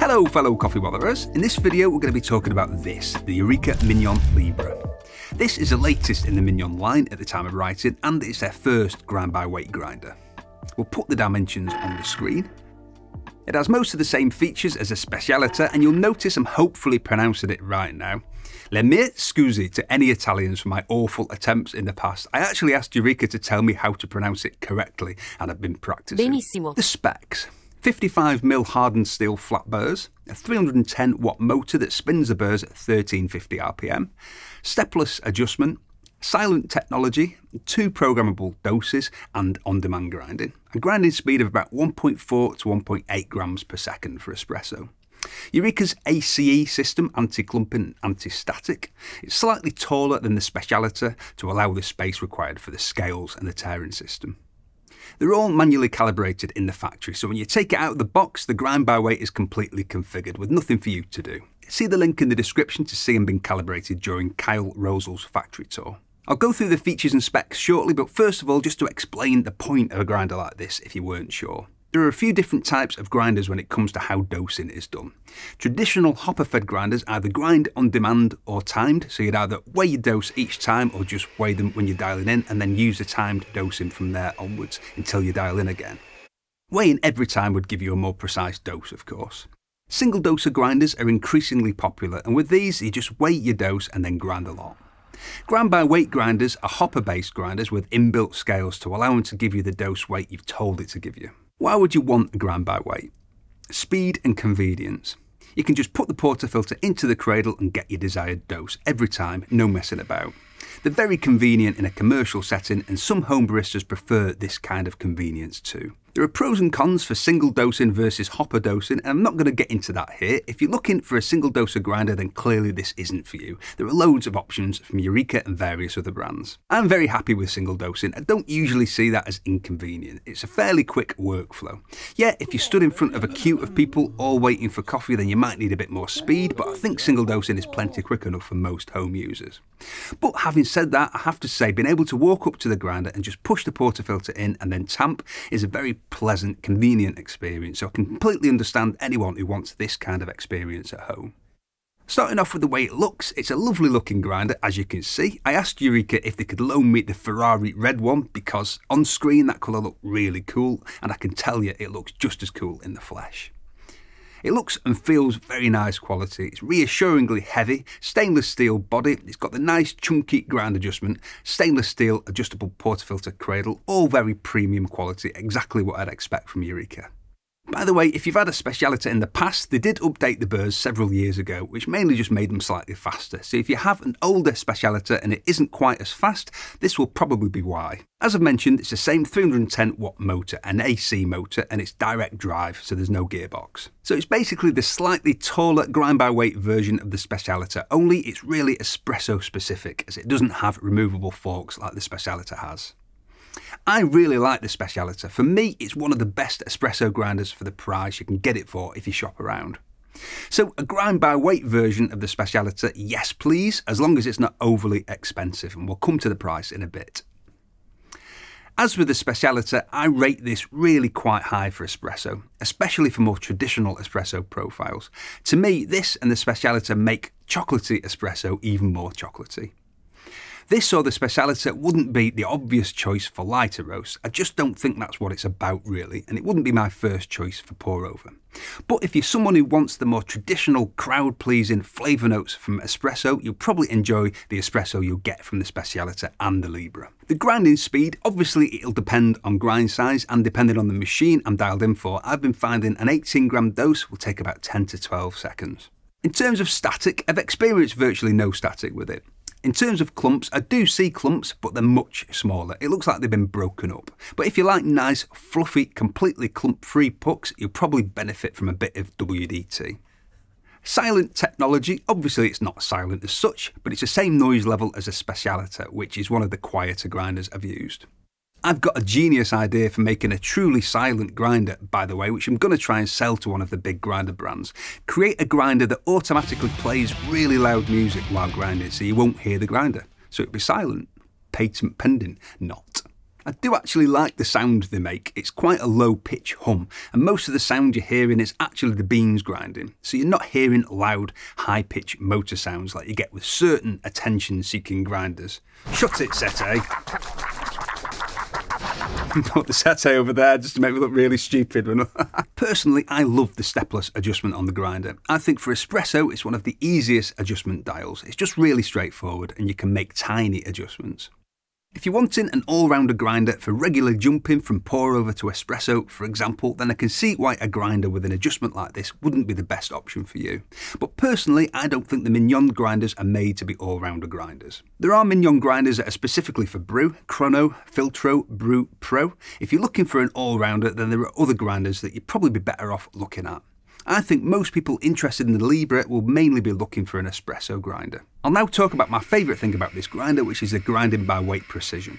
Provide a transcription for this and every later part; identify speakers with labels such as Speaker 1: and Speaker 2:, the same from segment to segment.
Speaker 1: Hello fellow coffee botherers, in this video we're going to be talking about this, the Eureka Mignon Libra. This is the latest in the Mignon line at the time of writing and it's their first grind by weight grinder. We'll put the dimensions on the screen. It has most of the same features as a Specialita and you'll notice I'm hopefully pronouncing it right now. Le mie scusi to any Italians for my awful attempts in the past. I actually asked Eureka to tell me how to pronounce it correctly and I've been practicing.
Speaker 2: Benissimo.
Speaker 1: The specs. 55mm hardened steel flat burrs, a 310 watt motor that spins the burrs at 1350 RPM, stepless adjustment, silent technology, two programmable doses, and on demand grinding. A grinding speed of about 1.4 to 1.8 grams per second for espresso. Eureka's ACE system, anti-clumping anti-static, is slightly taller than the Specialita to allow the space required for the scales and the taring system. They're all manually calibrated in the factory, so when you take it out of the box, the grind by weight is completely configured with nothing for you to do. See the link in the description to see them being calibrated during Kyle Rowsell's factory tour. I'll go through the features and specs shortly, but first of all, just to explain the point of a grinder like this if you weren't sure. There are a few different types of grinders when it comes to how dosing is done. Traditional hopper-fed grinders either grind on demand or timed, so you'd either weigh your dose each time or just weigh them when you're dialing in and then use the timed dosing from there onwards until you dial in again. Weighing every time would give you a more precise dose, of course. Single doser grinders are increasingly popular, and with these, you just weigh your dose and then grind a lot. Grind by weight grinders are hopper based grinders with inbuilt scales to allow them to give you the dose weight you've told it to give you. Why would you want a grind by weight? Speed and convenience. You can just put the portafilter into the cradle and get your desired dose every time, no messing about. They're very convenient in a commercial setting, and some home baristas prefer this kind of convenience too. There are pros and cons for single dosing versus hopper dosing, and I'm not going to get into that here. If you're looking for a single doser grinder, then clearly this isn't for you. There are loads of options from Eureka and various other brands. I'm very happy with single dosing. I don't usually see that as inconvenient. It's a fairly quick workflow. Yeah, if you stood in front of a queue of people all waiting for coffee, then you might need a bit more speed, but I think single dosing is plenty quick enough for most home users. But having said that, I have to say, being able to walk up to the grinder and just push the portafilter in and then tamp is a very pleasant, convenient experience. So I completely understand anyone who wants this kind of experience at home. Starting off with the way it looks, it's a lovely looking grinder as you can see. I asked Eureka if they could loan me the Ferrari red one because on screen that colour looked really cool and I can tell you it looks just as cool in the flesh. It looks and feels very nice quality. It's reassuringly heavy, stainless steel body, it's got the nice chunky ground adjustment, stainless steel adjustable portafilter cradle, all very premium quality, exactly what I'd expect from Eureka. By the way, if you've had a Specialita in the past, they did update the burrs several years ago, which mainly just made them slightly faster. So if you have an older Specialita and it isn't quite as fast, this will probably be why. As I've mentioned, it's the same 310 watt motor, an AC motor, and it's direct drive, so there's no gearbox. So it's basically the slightly taller grind by weight version of the Specialita, only it's really espresso specific, as it doesn't have removable forks like the Specialita has. I really like the Specialita. For me, it's one of the best espresso grinders for the price you can get it for if you shop around. So a grind by weight version of the Specialita, yes please, as long as it's not overly expensive, and we'll come to the price in a bit. As with the Specialita, I rate this really quite high for espresso, especially for more traditional espresso profiles. To me, this and the Specialita make chocolatey espresso even more chocolatey. This or the Specialita wouldn't be the obvious choice for lighter roast. I just don't think that's what it's about really, and it wouldn't be my first choice for pour over. But if you're someone who wants the more traditional, crowd pleasing flavour notes from espresso, you'll probably enjoy the espresso you'll get from the Specialita and the Libra. The grinding speed, obviously it'll depend on grind size and depending on the machine I'm dialed in for, I've been finding an 18 gram dose will take about 10 to 12 seconds. In terms of static, I've experienced virtually no static with it. In terms of clumps, I do see clumps, but they're much smaller. It looks like they've been broken up. But if you like nice, fluffy, completely clump-free pucks, you'll probably benefit from a bit of WDT. Silent technology, obviously it's not silent as such, but it's the same noise level as a Specialita, which is one of the quieter grinders I've used. I've got a genius idea for making a truly silent grinder, by the way, which I'm going to try and sell to one of the big grinder brands. Create a grinder that automatically plays really loud music while grinding so you won't hear the grinder. So it'll be silent. Patent pending, not. I do actually like the sound they make. It's quite a low pitch hum, and most of the sound you're hearing is actually the beans grinding. So you're not hearing loud, high pitch motor sounds like you get with certain attention seeking grinders. Shut it, Sette. Put the Sette over there just to make me look really stupid. Personally, I love the stepless adjustment on the grinder. I think for espresso, it's one of the easiest adjustment dials. It's just really straightforward and you can make tiny adjustments. If you're wanting an all-rounder grinder for regular jumping from pour over to espresso, for example, then I can see why a grinder with an adjustment like this wouldn't be the best option for you. But personally, I don't think the Mignon grinders are made to be all-rounder grinders. There are Mignon grinders that are specifically for brew, crono, filtro, brew, pro. If you're looking for an all-rounder, then there are other grinders that you'd probably be better off looking at. I think most people interested in the Libra will mainly be looking for an espresso grinder. I'll now talk about my favourite thing about this grinder, which is the grinding by weight precision.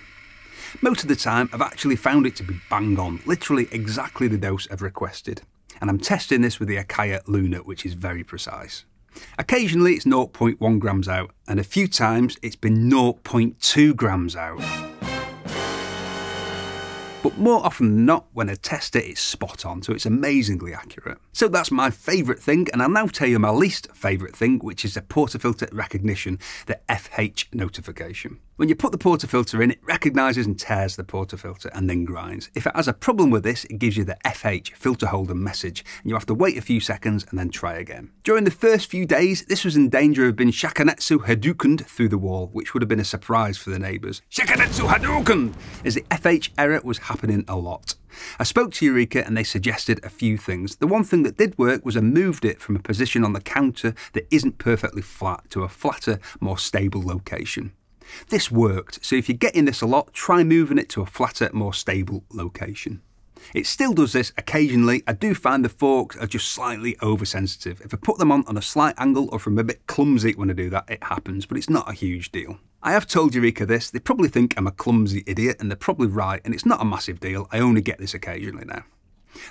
Speaker 1: Most of the time, I've actually found it to be bang on, literally exactly the dose I've requested. And I'm testing this with the Acaia Luna, which is very precise. Occasionally it's 0.1 grams out, and a few times it's been 0.2 grams out. But more often than not, when I test it, it's spot on, so it's amazingly accurate. So that's my favourite thing, and I'll now tell you my least favourite thing, which is the portafilter recognition, the FH notification. When you put the portafilter in, it recognises and tares the portafilter and then grinds. If it has a problem with this, it gives you the FH filter holder message, and you have to wait a few seconds and then try again. During the first few days, this was in danger of being Shakunetsu Hadoukened through the wall, which would have been a surprise for the neighbours. Shakunetsu Hadouken! As the FH error was happening a lot. I spoke to Eureka and they suggested a few things. The one thing that did work was I moved it from a position on the counter that isn't perfectly flat to a flatter, more stable location. This worked, so if you're getting this a lot, try moving it to a flatter, more stable location. It still does this occasionally. I do find the forks are just slightly oversensitive. If I put them on on a slight angle or from a bit clumsy when I do that, it happens, but it's not a huge deal. I have told Eureka this, they probably think I'm a clumsy idiot, and they're probably right, and it's not a massive deal, I only get this occasionally now.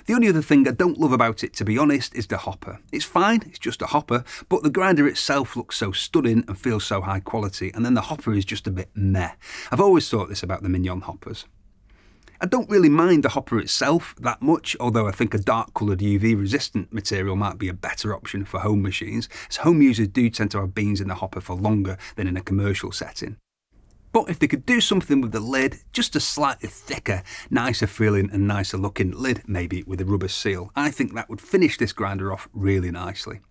Speaker 1: The only other thing I don't love about it, to be honest, is the hopper. It's fine, it's just a hopper, but the grinder itself looks so stunning and feels so high quality, and then the hopper is just a bit meh. I've always thought this about the Mignon hoppers. I don't really mind the hopper itself that much, although I think a dark coloured UV resistant material might be a better option for home machines, as home users do tend to have beans in the hopper for longer than in a commercial setting. But if they could do something with the lid, just a slightly thicker, nicer feeling and nicer looking lid, maybe with a rubber seal, I think that would finish this grinder off really nicely.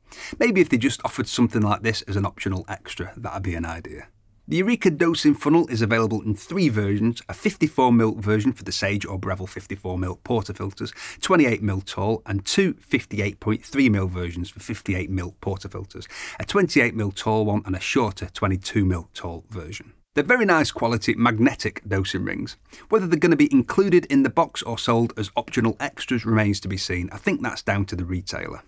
Speaker 1: Maybe if they just offered something like this as an optional extra, that'd be an idea. The Eureka dosing funnel is available in three versions, a 54ml version for the Sage or Breville 54ml portafilters, 28ml tall, and two 58.3ml versions for 58ml portafilters, a 28ml tall one and a shorter 22ml tall version. They're very nice quality magnetic dosing rings. Whether they're going to be included in the box or sold as optional extras remains to be seen. I think that's down to the retailer.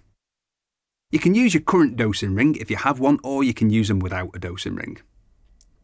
Speaker 1: You can use your current dosing ring if you have one, or you can use them without a dosing ring.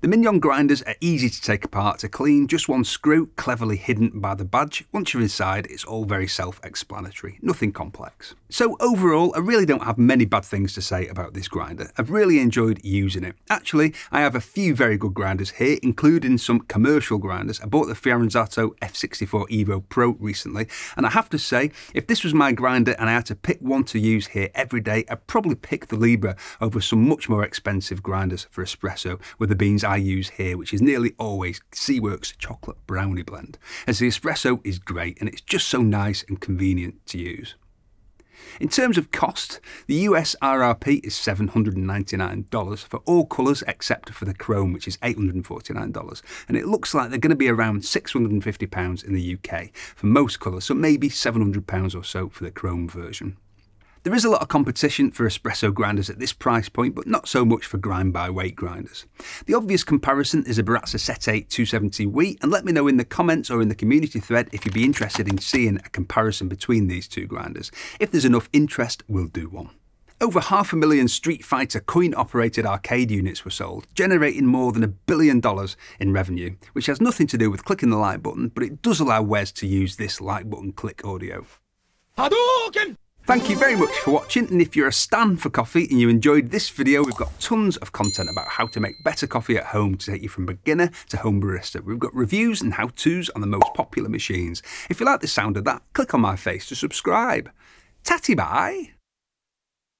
Speaker 1: The Mignon grinders are easy to take apart to clean, just one screw cleverly hidden by the badge. Once you're inside, it's all very self-explanatory, nothing complex. So overall, I really don't have many bad things to say about this grinder. I've really enjoyed using it. Actually, I have a few very good grinders here, including some commercial grinders. I bought the Fiorenzato F64 Evo Pro recently, and I have to say, if this was my grinder and I had to pick one to use here every day, I'd probably pick the Libra over some much more expensive grinders for espresso with the beans I use here, which is nearly always Seaworks chocolate brownie blend, as the espresso is great and it's just so nice and convenient to use. In terms of cost, the US RRP is $799 for all colours except for the chrome, which is $849. And it looks like they're going to be around £650 in the UK for most colours, so maybe £700 or so for the chrome version. There is a lot of competition for espresso grinders at this price point, but not so much for grind by weight grinders. The obvious comparison is a Baratza Sette 270 and let me know in the comments or in the community thread if you'd be interested in seeing a comparison between these two grinders. If there's enough interest, we'll do one. Over half a million Street Fighter coin operated arcade units were sold, generating more than a billion dollars in revenue, which has nothing to do with clicking the like button, but it does allow Wes to use this like button click audio. Hadouken! Thank you very much for watching and if you're a stan for coffee and you enjoyed this video we've got tons of content about how to make better coffee at home to take you from beginner to home barista. We've got reviews and how-tos on the most popular machines. If you like the sound of that, click on my face to subscribe. Tatty bye!